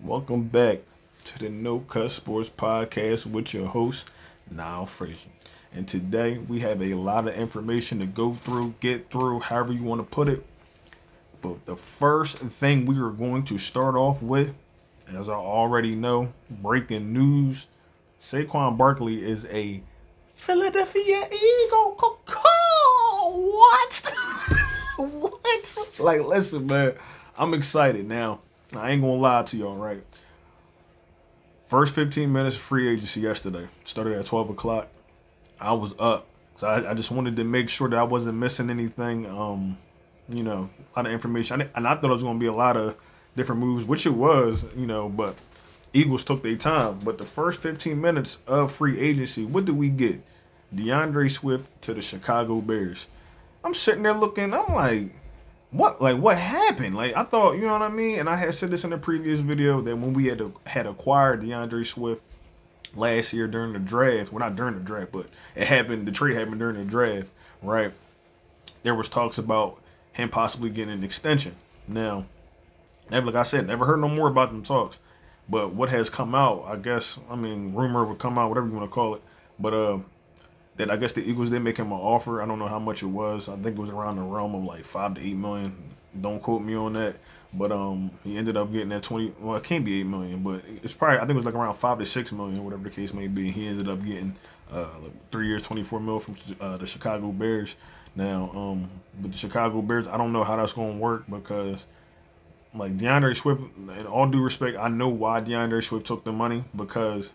Welcome back to the No Cut Sports Podcast with your host, Niall Frazier. And today we have a lot of information to go through, get through, however you want to put it. But the first thing we are going to start off with, as I already know, breaking news Saquon Barkley is a Philadelphia Eagle. What? what? Like, listen, man. I'm excited now. I ain't gonna lie to y'all, right? First 15 minutes of free agency yesterday started at 12 o'clock. I was up, so I, I, just wanted to make sure that I wasn't missing anything. Um, you know, a lot of information, and I thought it was gonna be a lot of different moves, which it was, you know, but Eagles took their time. But the first 15 minutes of free agency, what did we get? D'Andre Swift to the Chicago Bears. I'm sitting there looking, I'm like, what like what happened? Like I thought, you know what I mean? And I had said this in the previous video that when we had had acquired D'Andre Swift last year during the draft, well not during the draft, but it happened the trade happened during the draft, right? There was talks about him possibly getting an extension. Now, never like I said, never heard no more about them talks. But what has come out, I guess, I mean, rumor would come out, whatever you want to call it. But uh, I guess the Eagles did make him an offer. I don't know how much it was. I think it was around the realm of like five to eight million. Don't quote me on that. But um, he ended up getting that twenty. Well, it can't be eight million, but it's probably I think it was like around five to six million, whatever the case may be. He ended up getting uh, three years, twenty four mil from uh, the Chicago Bears. Now, um, with the Chicago Bears, I don't know how that's going to work because like D'Andre Swift, in all due respect, I know why D'Andre Swift took the money because,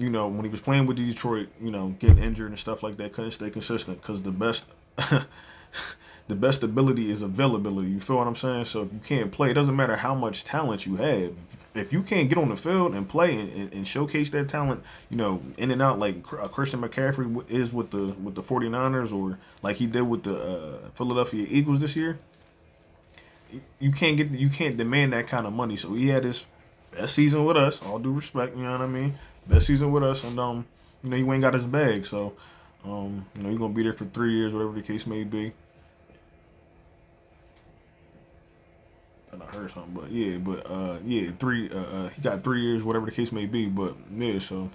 you know, when he was playing with Detroit, you know, getting injured and stuff like that, couldn't stay consistent because the best, the best ability is availability. You feel what I'm saying? So if you can't play, it doesn't matter how much talent you have. If you can't get on the field and play and, and showcase that talent, you know, in and out like uh, Christian McCaffrey is with the with the 49ers or like he did with the uh, Philadelphia Eagles this year you can't get you can't demand that kind of money. So he had his best season with us. All due respect, you know what I mean. Best season with us, and um, you know, you ain't got his bag. So, um, you know, you're gonna be there for three years, whatever the case may be. And I heard something, but yeah, but uh, yeah, three. Uh, uh, he got three years, whatever the case may be. But yeah, so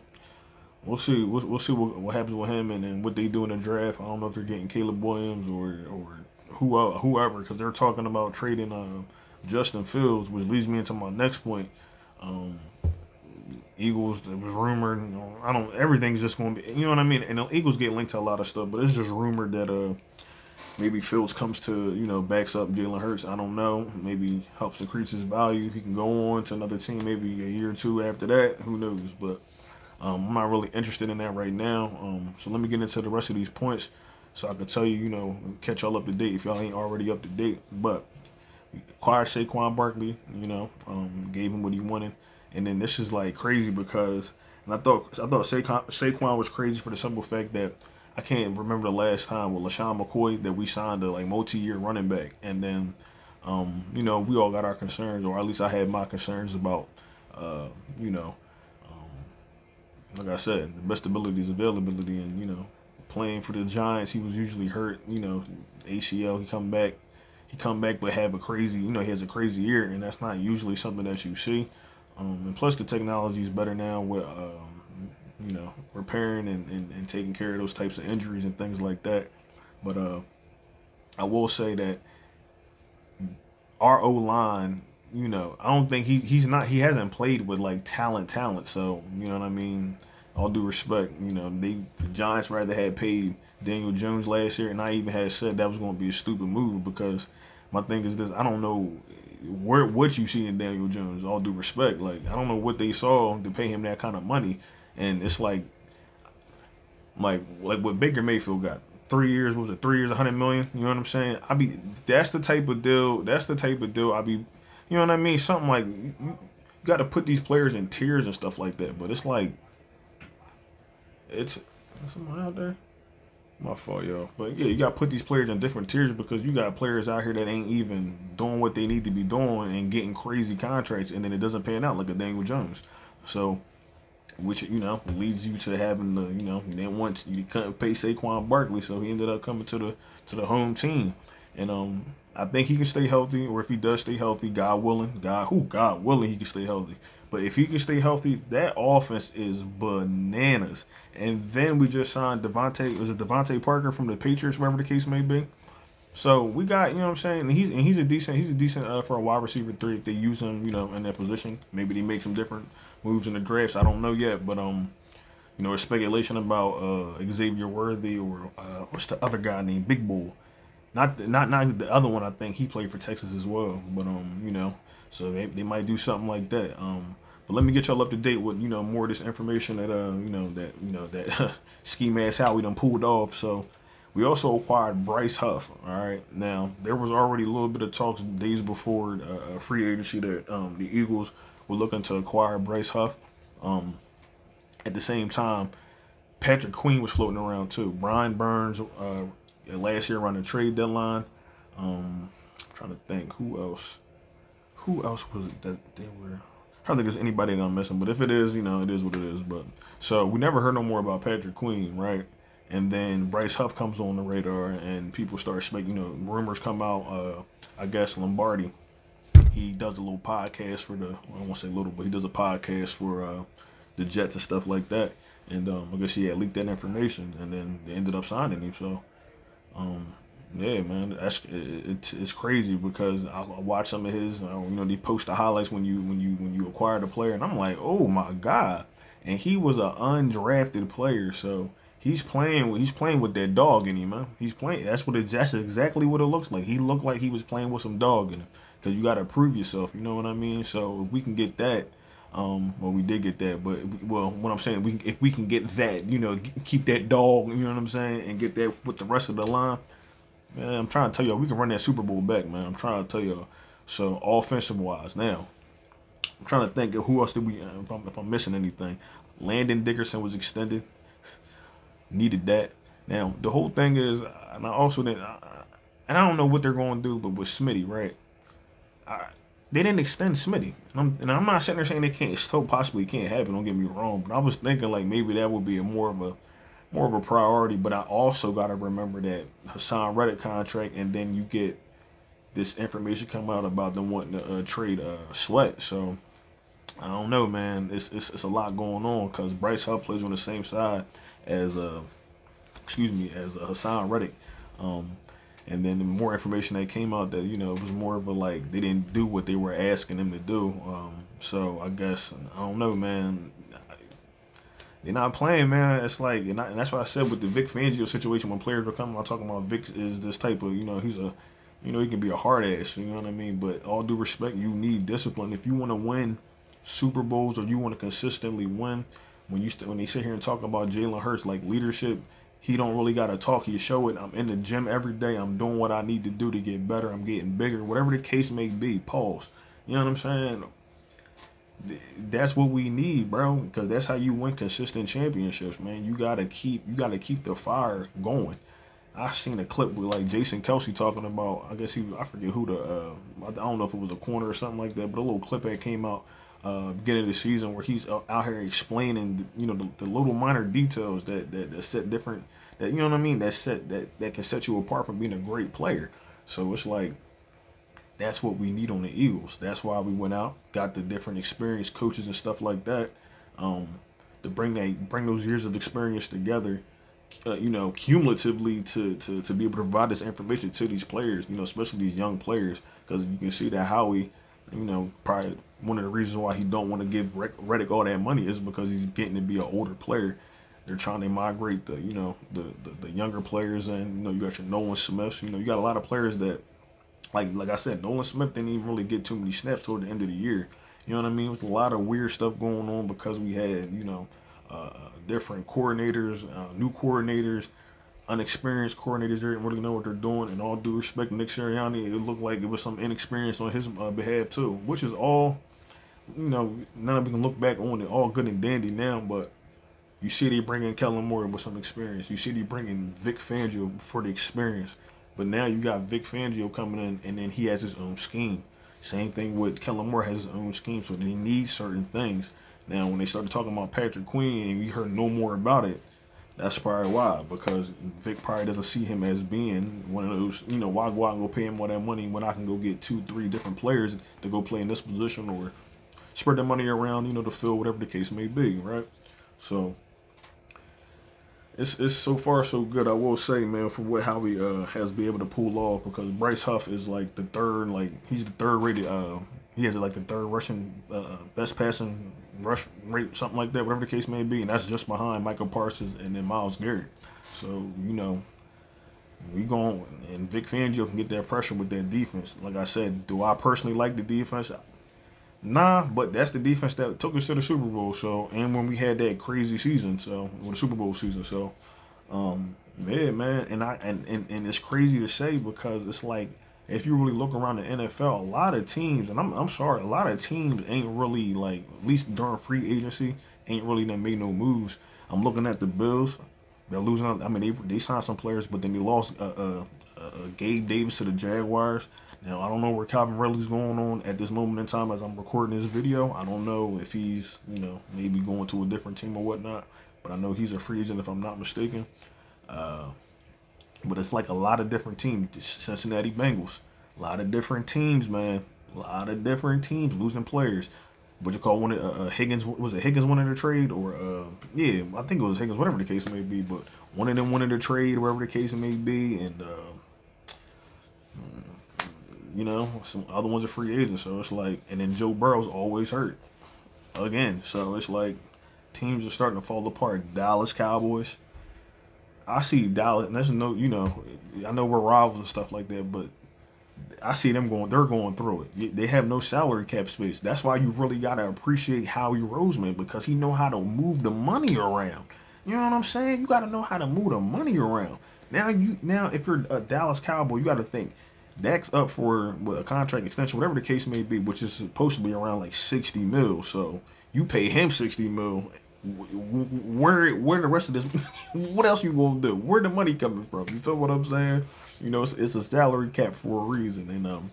we'll see. We'll, we'll see what, what happens with him and, and what they do in the draft. I don't know if they're getting Caleb Williams or or who uh, whoever because they're talking about trading uh, Justin Fields, which leads me into my next point. Um, Eagles, it was rumored. I don't. Everything's just going to be. You know what I mean? And the Eagles get linked to a lot of stuff, but it's just rumored that uh maybe Fields comes to you know backs up Jalen Hurts. I don't know. Maybe helps increase his value. He can go on to another team maybe a year or two after that. Who knows? But um, I'm not really interested in that right now. Um, so let me get into the rest of these points so I can tell you, you know, catch y'all up to date if y'all ain't already up to date. But acquired Saquon Barkley, you know, um, gave him what he wanted, and then this is like crazy because, and I thought I thought Saquon, Saquon was crazy for the simple fact that I can't remember the last time with LeSean McCoy that we signed a like multi-year running back, and then, um, you know, we all got our concerns, or at least I had my concerns about, uh, you know, um, like I said, the best ability is availability, and you know, playing for the Giants, he was usually hurt. You know, ACL. He come back, he come back, but have a crazy. You know, he has a crazy year, and that's not usually something that you see. Um, and plus, the technology is better now with um, you know repairing and, and, and taking care of those types of injuries and things like that. But uh, I will say that our O line, you know, I don't think he he's not he hasn't played with like talent talent. So you know what I mean all due respect, you know, they the Giants rather had paid Daniel Jones last year, and I even had said that was going to be a stupid move because my thing is this: I don't know where what you see in Daniel Jones. All due respect, like I don't know what they saw to pay him that kind of money, and it's like, like like what Baker Mayfield got three years was it three years, a hundred million? You know what I'm saying? I be that's the type of deal. That's the type of deal I be. You know what I mean? Something like you, got to put these players in tiers and stuff like that. But it's like it's someone out there. My fault, yo. But yeah, you got to put these players in different tiers because you got players out here that ain't even doing what they need to be doing and getting crazy contracts, and then it doesn't pan out like a Daniel Jones. So which you know leads you to having the you know then once you couldn't pay Saquon Barkley, so he ended up coming to the to the home team, and um I think he can stay healthy, or if he does stay healthy, God willing, God who God willing, he can stay healthy. But if he can stay healthy, that offense is bananas. And then we just signed Devontae, was it DeVante Parker from the Patriots, whatever the case may be. So we got, you know what I'm saying? And he's and he's a decent, he's a decent uh, for a wide receiver three if they use him, you know, in that position. Maybe they make some different moves in the drafts. I don't know yet, but um, you know, there's speculation about uh Xavier Worthy or uh what's the other guy named Big Bull. Not not not the other one. I think he played for Texas as well. But um, you know, so they, they might do something like that. Um, but let me get y'all up to date with you know more of this information that uh you know that you know that ski mask Howie done pulled off. So we also acquired Bryce Huff. All right, now there was already a little bit of talks days before uh, free agency that um, the Eagles were looking to acquire Bryce Huff. Um, at the same time, Patrick Queen was floating around too. Brian Burns uh, last year around the trade deadline. Um, I'm trying to think who else. Who else was it that they were? I don't think there's anybody that I'm missing, but if it is, you know, it is what it is. But so we never heard no more about Patrick Queen, right? And then Bryce Huff comes on the radar, and people start speaking. You know, rumors come out. Uh, I guess Lombardi, he does a little podcast for the. I to say little, but he does a podcast for uh, the Jets and stuff like that. And um, I guess he had leaked that information, and then they ended up signing him. So um, yeah, man, that's it, it's crazy because I watch some of his. Uh, you know, they post the highlights when you when you when you acquire the player, and I'm like, oh my god! And he was an undrafted player, so he's playing. He's playing with that dog in him, man. He's playing. That's what it. That's exactly what it looks like. He looked like he was playing with some dog in him, because you got to prove yourself. You know what I mean? So if we can get that. Um, well, we did get that, but well, what I'm saying, we if we can get that, you know, keep that dog, you know what I'm saying, and get that with the rest of the line, man. I'm trying to tell y'all, we can run that Super Bowl back, man. I'm trying to tell y'all. So offensive wise, now I'm trying to think of who else did we, uh, if I'm, if I'm missing anything. Landon Dickerson was extended, needed that. Now the whole thing is, and I also didn't, and I don't know what they're going to do, but with Smitty, right? I, they didn't extend Smitty. And I'm, and I'm not sitting there saying they can't. Still possibly can't happen. Don't get me wrong. But I was thinking like maybe that would be a more of a more of a priority. But I also got to remember that Haason Reddick contract, and then you get this information come out about them wanting to uh, trade uh, Sweat. So I don't know, man. It's it's, it's a lot going on because Bryce Huff plays on the same side as uh excuse me as uh, Haason Reddick. Um, and then the more information that came out that you know it was more of a like they didn't do what they were asking them to do um, so i guess i don't know man they're not playing man it's like and, and that's what i said with the vic fangio situation when players were coming i'm talking about vic is this type of you know he's a you know he can be a hard ass you know what i mean but all due respect you need discipline if you want to win super bowls or you want to consistently win when you when they sit here and talk about jalen hurts like leadership he don't really got to talk. He show it. I'm in the gym every day. I'm doing what I need to do to get better. I'm getting bigger. Whatever the case may be. Pause. You know what I'm saying? That's what we need, bro. Because that's how you win consistent championships, man. You gotta keep. You gotta keep the fire going. I seen a clip with like Jason Kelce talking about. I guess he. I forget who the. Uh, I don't know if it was a corner or something like that. But a little clip that came out uh, beginning of the season where he's out here explaining, you know, the, the little minor details that, that that set different, that you know what I mean, that set that that can set you apart from being a great player. So it's like that's what we need on the Eagles. That's why we went out, got the different experienced coaches and stuff like that, um, to bring that bring those years of experience together. Uh, you know, cumulatively to, to to be able to provide this information to these players, you know, especially these young players, because you can see that Howie, you know, probably one of the reasons why he don't want to give Reddick all that money is because he's getting to be an older player. They're trying to migrate the you know the, the, the younger players and you know you got your Nolan Smiths. You know you got a lot of players that like like I said, Nolan Smith didn't even really get too many snaps toward the end of the year. You know what I mean? With a lot of weird stuff going on because we had you know uh, different coordinators, uh, new coordinators unexperienced coordinators didn't really know what they're doing. And all due respect, to Nick Sirianni, it looked like it was some inexperience on his uh, behalf too, which is all, you know, none of we can look back on it, all good and dandy now. But you see, they bring in Kellen Moore with some experience. You see, they bring in Vic Fangio for the experience. But now you got Vic Fangio coming in, and then he has his own scheme. Same thing with Kellen Moore has his own scheme, so he needs certain things. Now, when they started talking about Patrick Queen and we heard no more about it, that's probably why. Because Vic probably doesn't see him as being one of those, you know, why go out and go pay him all that money when I can go get two, three different players to go play in this position or spread the money around, you know, to fill whatever the case may be, right? So it's it's so far so good. I will say, man, for what Howie uh, has been able to pull off because Bryce Huff is like the third, like he's the third rated. Uh, he has like the third Russian uh, best passing rush rate, something like that, whatever the case may be, and that's just behind Michael Parsons and then Myles Garrett. So you know, we going and Vic Fangio can get that pressure with that defense. Like I said, do I personally like the defense? Nah, but that's the defense that took us to the Super Bowl. So, and when we had that crazy season, so the Super Bowl season, so, um, yeah, man, and I and, and and it's crazy to say because it's like if you really look around the NFL, a lot of teams, and I'm I'm sorry, a lot of teams ain't really like at least during free agency ain't really done made no moves. I'm looking at the Bills. They're losing. I mean, they they signed some players, but then they lost uh, uh, uh, Gabe Davis to the Jaguars. Now, I don't know where Calvin Ridley's going on at this moment in time as I'm recording this video. I don't know if he's, you know, maybe going to a different team or whatnot. But I know he's a free agent if I'm not mistaken. Uh, but it's like a lot of different teams. Cincinnati Bengals. A lot of different teams, man. A lot of different teams losing players. What you call one of uh, uh, Higgins? Was it Higgins winning the trade or uh, yeah? I think it was Higgins, whatever the case may be. But one of them winning the trade, whatever the case may be, and uh, you know, some other ones are free agents. So it's like, and then Joe Burrow's always hurt again. So it's like teams are starting to fall apart. Dallas Cowboys. I see Dallas, and there's no, you know, I know we're rivals and stuff like that, but I see them going. They're going through it. They have no salary cap space. That's why you really gotta appreciate Howie Roseman because he know how to move the money around. You know what I'm saying? You gotta know how to move the money around. Now you now if you're a Dallas Cowboy, you gotta think Dak's up for a contract extension, whatever the case may be, which is supposed to be around like 60 mil. So you pay him 60 mil. Where where the rest of this? what else you gonna do? Where the money coming from? You feel what I'm saying? You know, it's, it's a salary cap for a reason, and um,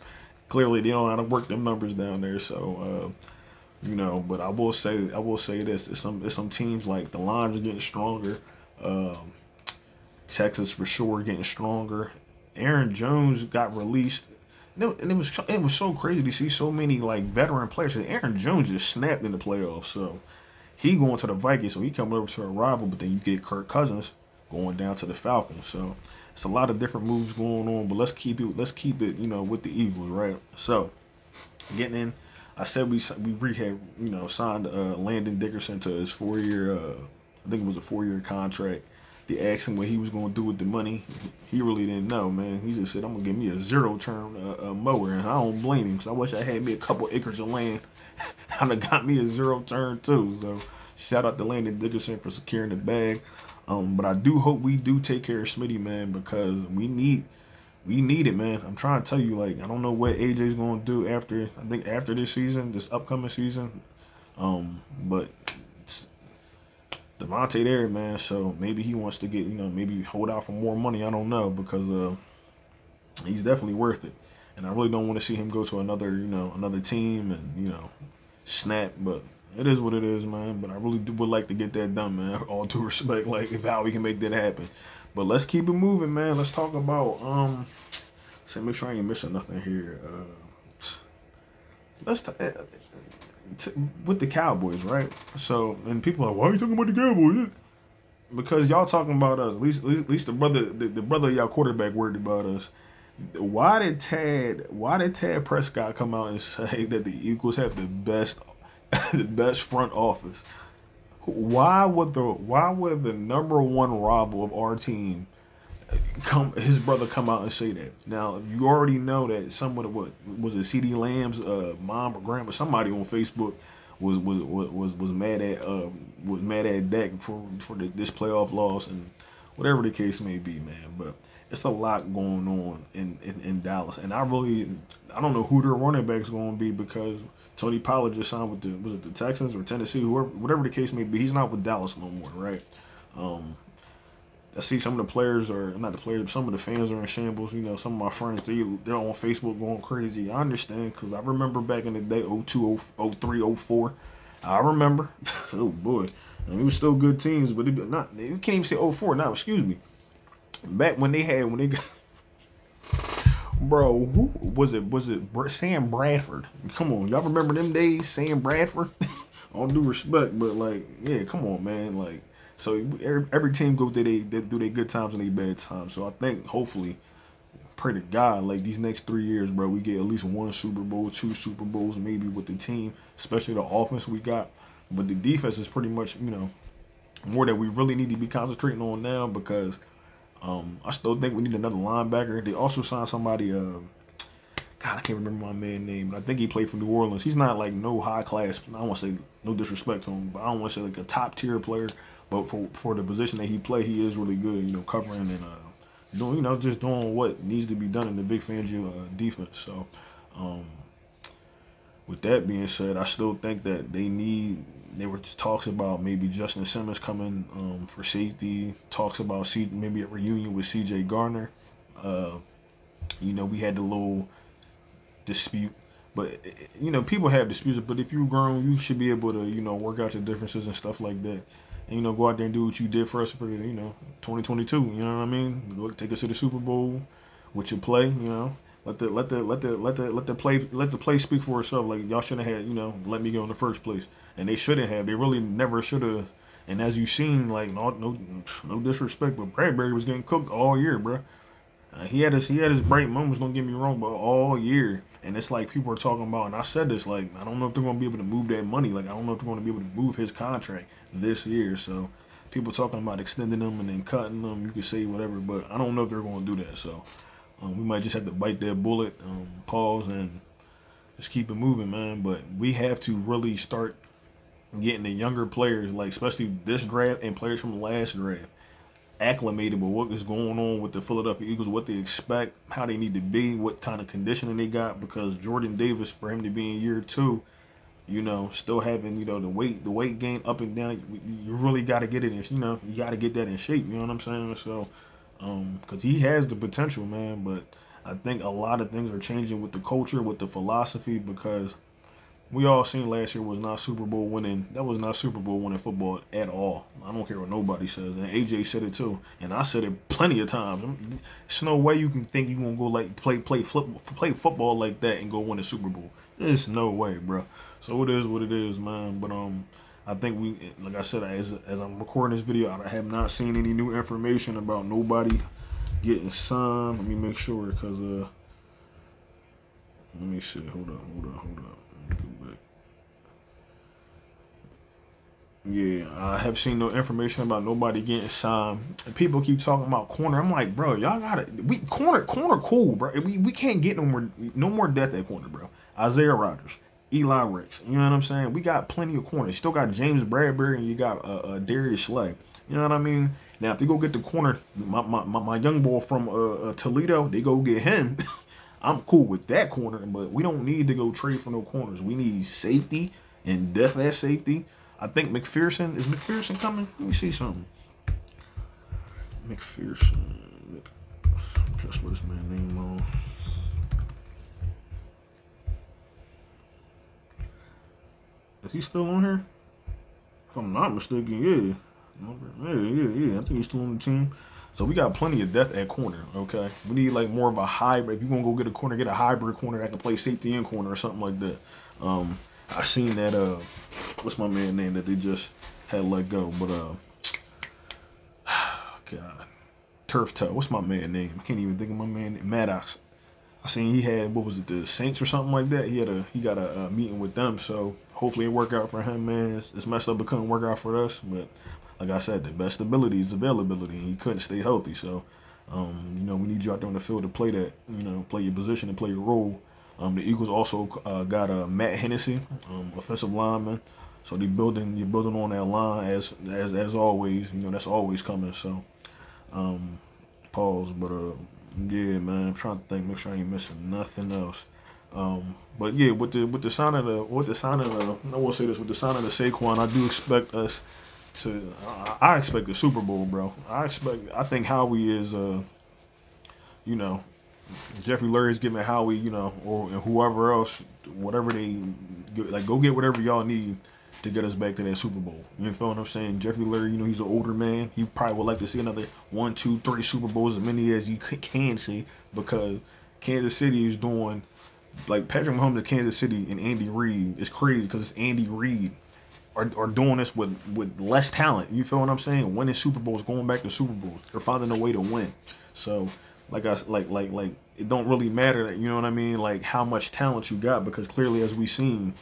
clearly they don't know how to work them numbers down there. So, uh, you know, but I will say I will say this: it's some it's some teams like the Lions are getting stronger. Um, Texas for sure getting stronger. Aaron Jones got released. And it was it was so crazy to see so many like veteran players. Aaron Jones just snapped in the playoffs, so he going to the Vikings, so he coming over to a rival. But then you get Kirk Cousins going down to the Falcons. So it's a lot of different moves going on. But let's keep it let's keep it you know with the Eagles, right? So getting in, I said we we rehab you know signed uh, Landon Dickerson to his four year uh, I think it was a four year contract. They asked him what he was going to do with the money. He really didn't know, man. He just said, I'm going to give me a zero turn uh, uh, mower. And I don't blame him because I wish I had me a couple acres of land. I'd have got me a zero turn too. So shout out to Landon Dickerson for securing the bag. Um, but I do hope we do take care of Smitty, man, because we need we need it, man. I'm trying to tell you, like, I don't know what AJ's gonna do after I think after this season, this upcoming season. Um, but Davante there, man. So maybe he wants to get, you know, maybe hold out for more money. I don't know because uh, he's definitely worth it. And I really don't want to see him go to another, you know, another team and you know, snap. But it is what it is, man. But I really do, would like to get that done, man. All due respect, like if Howie can make that happen. But let's keep it moving, man. Let's talk about um. Say, make sure I ain't missing nothing here. Uh, let's. With the Cowboys, right? So, and people are like, why are you talking about the Cowboys? Because y'all talking about us. At least, at least the brother, the, the brother y'all quarterback worried about us. Why did Tad? Why did Tad Prescott come out and say that the Eagles have the best, the best front office? Why would the Why would the number one rival of our team come his brother come out and say that. Now you already know that someone what was it CeeDee Lamb's uh, mom or grandma somebody on Facebook was was was was mad at uh, was mad at Dak for for the, this playoff loss and whatever the case may be, man. But it's a lot going on in, in, in Dallas, and I really I don't know who their running back's going to be because Tony Pollard just signed with the was it the Texans or Tennessee, whoever whatever the case may be. He's not with Dallas no more, right? Um, I see some of the players are not the players, some of the fans are in shambles. You know, some of my friends they they're on Facebook going crazy. I understand because I remember back in the day 02, 03, 04, I remember. oh boy, and we were still good teams, but it, not you can't even say 04 now. Excuse me. Back when they had when they got. Bro, who was it? Was it Sam Bradford? Come on, y'all remember them days? Sam Bradford. All due respect, but like, yeah, come on, man. Like, so every, every team go through they, do their good times and their bad times. So I think hopefully, pray to God, like these next three years, bro, we get at least one Super Bowl, two Super Bowls, maybe with the team, especially the offense we got. But the defense is pretty much, you know, more that we really need to be concentrating on now because um, I still think we need another linebacker. They also signed somebody. Uh, God, I can't remember my man name, but I think he played for New Orleans. He's not like no high class. I don't want to say no disrespect to him, but I don't want to say like a top tier player. But for for the position that he play, he is really good. You know, covering and uh, doing you know just doing what needs to be done in the Vic Fangio uh, defense. So, um, with that being said, I still think that they need. There were talks about maybe Justin Simmons coming um, for safety. Talks about C, maybe a reunion with C.J. Gardner. Uh, you know, we had the little dispute. But you know, people have disputes. But if you're grown, you should be able to you know work out your differences and stuff like that, and you know go out there and do what you did for us for you know 2022. You know what I mean? Go take us to the Super Bowl with your play. You know, let the let the let the let the let the play let the play speak for itself. Like y'all shouldn't have had you know let me go in the first place, and they shouldn't have. They really never should have. And as you seen, like no no no disrespect, but Bradberry was getting cooked all year, bro. Uh, he had his he had his bright moments. Don't get me wrong, but all year, and it's like people are talking about. And I said this, like I don't know if they're gonna be able to move that money. Like I don't know if they're gonna be able to move his contract this year. So people talking about extending them and then cutting them. You can say whatever, but I don't know if they're gonna do that. So um, we might just have to bite that bullet, um, pause, and just keep it moving, man. But we have to really start getting the younger players, like especially this draft and players from last draft acclimated with what is going on with the Philadelphia Eagles, what they expect, how they need to be, what kind of conditioning they got. Because Jordan Davis, for him to be in year two, you know, still having you know the weight, the weight gain up and down, you really got to get it in. You know, you got to get that in shape. You know what I'm saying? So, um, because he has the potential, man, but I think a lot of things are changing with the culture, with the philosophy, because we all seen last year was not Super Bowl winning. That was not Super Bowl winning football at all. I don't care what nobody says. And AJ said it too, and I said it plenty of times. There's no way you can think you gonna go like play play flip play football like that and go win a Super Bowl. There's no way, bro. So it is what it is, man. But um, I think we, like I said, as as I'm recording this video, I have not seen any new information about nobody getting signed. Let me make sure, cause uh, let me see. Hold up, hold up, hold up. Yeah, I have seen no information about nobody getting signed. And people keep talking about corner. I'm like, bro, y'all gotta we corner corner cool, bro. We we can't get no more no more death at corner, bro. Isaiah Rodgers, Eli Ricks. You know what I'm saying? We got plenty of corners. Still got James Bradberry and you got uh, uh, Darius Slay. You know what I mean? Now if they go get the corner, my my, my, my young boy from uh, uh, Toledo, they go get him. I'm cool with that corner, but we don't need to go trade for no corners. We need safety and death at safety. I think McPhearson is McPhearson coming. Let me see something. McPhearson. Just what this man name on. Is he still on here? If I'm not mistaken, yeah. Yeah, yeah, yeah. I think he's still on the team. So we got plenty of depth at corner, okay? We need like more of a hybrid. If you're gonna go get a corner, get a hybrid corner that can play safety in corner or something like that. Um, I seen that uh what's my man name that they just had let go, but uh God. Turf toe. What's my man name? I can't even think of my man name. Maddox. I seen he had what was it, the Saints or something like that. He had a he got a, a meeting with them, so hopefully it work out for him, man. It's, it's messed up it couldn't work out for us, but like I said, the best ability is availability, and he couldn't stay healthy. So, um, you know, we need you out there on the field to play that, you know, play your position and play your role. Um, the Eagles also uh, got uh, Matt Hennessy, um, offensive lineman. So they building, you're building on that line as as as always. You know, that's always coming. So, um, pause. But uh, yeah, man, I'm trying to think, make sure I ain't missing nothing else. Um, but yeah, with the with the sign of the with the sign of the I will say this with the sign of the Saquon, I do expect us to. I expect the Super Bowl, bro. I expect. I think Howie is uh, you know, Jeffrey Lurie's giving Howie, you know, or whoever else, whatever they like, go get whatever y'all need to get us back to that Super Bowl. You feel what I'm saying? Jeffrey Lurie, you know, he's an older man. He probably would like to see another one, two, three Super Bowls, as many as you can see, because Kansas City is doing like Patrick Mahomes to Kansas City and Andy Reid is crazy because it's Andy Reid are, are doing this with with less talent. You feel what I'm saying? Winning Super Bowls, going back to Super Bowls. They're finding a way to win. So like I like like like it don't really matter. You know what I mean? Like how much talent you got because clearly as we seen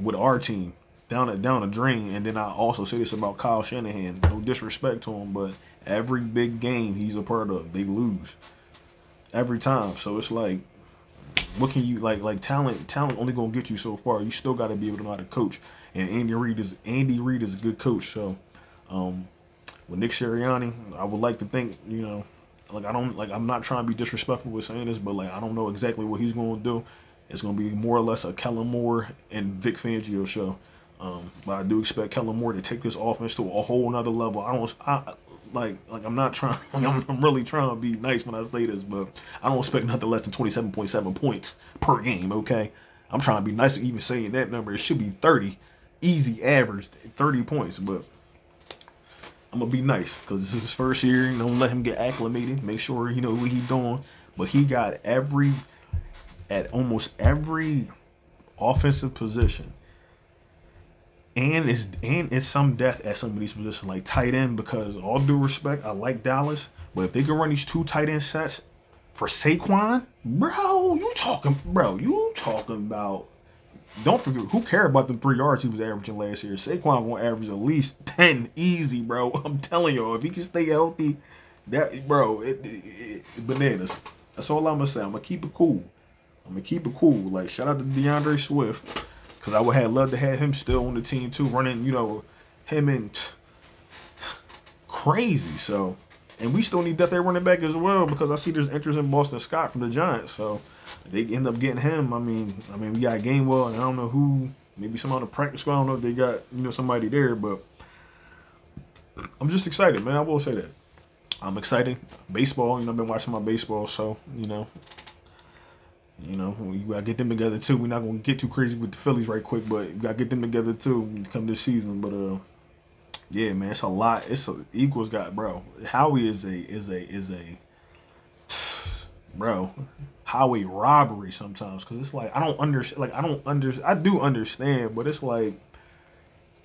with our team down a down a drain. And then I also say this about Kyle Shanahan. No disrespect to him, but every big game he's a part of, they lose every time. So it's like what can you like like talent talent only gonna get you so far. You still gotta be able to know how to coach. And Andy Reid is Andy Reid is a good coach. So um with Nick Sirianni, I would like to think, you know, like I don't like I'm not trying to be disrespectful with saying this, but like I don't know exactly what he's gonna do. It's gonna be more or less a Kellen Moore and Vic Fangio show. Um, but I do expect Kellen Moore to take this offense to a whole nother level. I don't I, like like I'm not trying I'm, I'm really trying to be nice when I say this, but I don't expect nothing less than 27.7 points per game, okay? I'm trying to be nice even saying that number. It should be 30. Easy average 30 points, but I'm gonna be nice because this is his first year. And don't let him get acclimated. Make sure you know what he's doing. But he got every at almost every offensive position and it's and it's some death at some of these positions like tight end because all due respect, I like Dallas, but if they can run these two tight end sets for Saquon, bro, you talking, bro, you talking about. Don't forget, who care about the three yards he was averaging last year? Saquon gonna average at least ten easy, bro. I'm telling y'all, if he can stay healthy, that bro, it, it, it, bananas. That's all I'm gonna say. I'm gonna keep it cool. I'm gonna keep it cool. Like shout out to D'Andre Swift. Cause I would have loved to have him still on the team too, running, you know, him and crazy. So, and we still need that there running back as well because I see there's interest in Boston Scott from the Giants. So they end up getting him. I mean, I mean we got Gainwell, and I don't know who. Maybe some on the practice squad. I don't know if they got you know somebody there, but I'm just excited, man. I will say that. I'm excited. Baseball, you know, I've been watching my baseball, so you know, you know, you gotta get them together too. We're not gonna get too crazy with the Phillies right quick, but you gotta get them together too come this season. But uh, yeah, man, it's a lot. It's a, Eagles got bro. Howie is a is a is a bro highway robbery sometimes because it's like I don't understand. Like I don't under I do understand, but it's like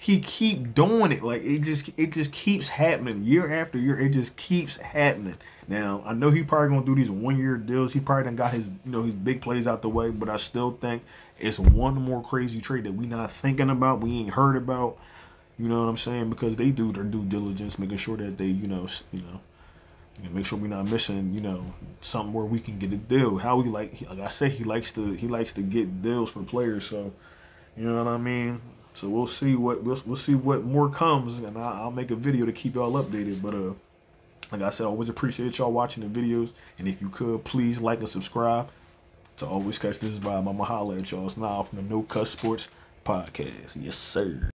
he keep doing it. Like it just it just keeps happening year after year. It just keeps happening. Now I know he probably gonna do these one year deals. He probably done got his you know his big plays out the way, but I still think it's one more crazy trade that we not thinking about. We ain't heard about. You know what I'm saying? Because they do their due diligence, making sure that they you know you know. make sure we're not missing, you know, something where we can get a deal. Howie like, like I say, he likes to he likes to get deals for players. So, you know what I mean. So we'll see what we'll, we'll see what more comes, and I'll, I'll make a video to keep y'all updated. But uh, like I said, I always appreciate y'all watching the videos, and if you could, please like and subscribe to always catch this vibe. I'ma holla at y'all. It's now from the NoCuts Sports Podcast. Yes, sir.